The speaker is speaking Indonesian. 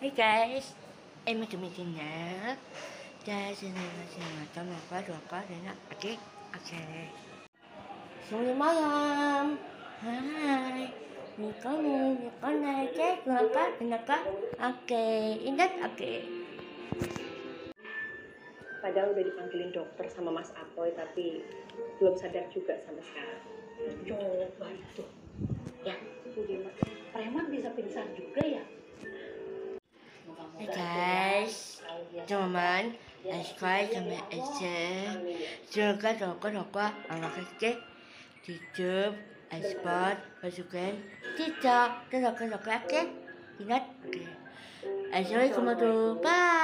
Hey guys, em tụi mình xin nhớ Cha xin này là xin mà cho mình có được có để nó Ok, ok Xuống mới không? Hai. Mình có mua, mình có này chết rồi có, mình có Ok, ingat ok Padahal udah dipanggilin dokter sama Mas Apoy tapi belum sadar juga sampai sekarang. Coba itu. Teman-teman Subscribe sama share Juga là cái YouTube, TikTok Đó là cái là cái Ingat Assalamualaikum warahmatullahi wabarakatuh